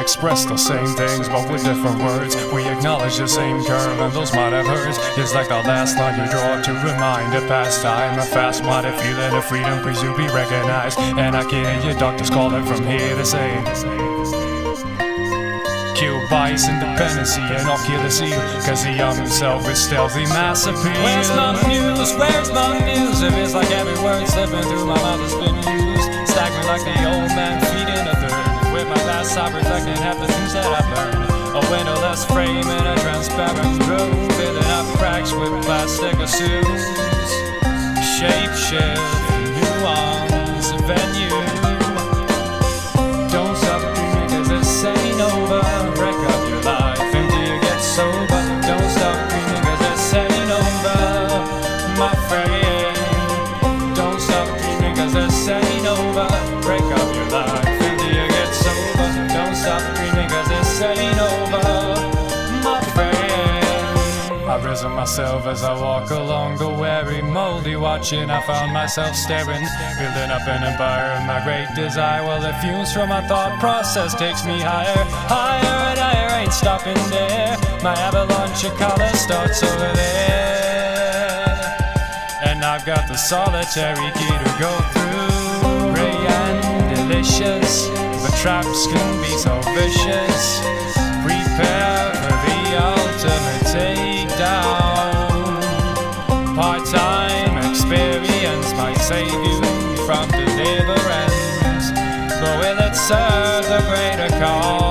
express the same things, but with different words. We acknowledge the same curve, and those might have hurts. It's like the last line you draw to remind a past time. A fast minded feeling of freedom, please you be recognized. And I can hear your doctors calling from here to say. Kill bias, independency, and I'll kill the seal. Cause the young himself is stealthy mass appeal. Where's my muse? Where's my muse? If it's like every word slipping through my mouth has been used. Staggering like the old man I reflecting half the things that I've learned. A windowless frame in a transparent room. Filling up cracks with plastic assumes. Shape shift, I've myself as I walk along the weary, moldy watching. I found myself staring, building up an empire of my great desire. Well, the fumes from my thought process takes me higher, higher and higher. Ain't stopping there. My avalanche of color starts over there, and I've got the solitary key to go through. Ray and delicious, but traps can be so vicious. Prepare for the Part-time experience might save you from the deliverance, but will it serve the greater cause?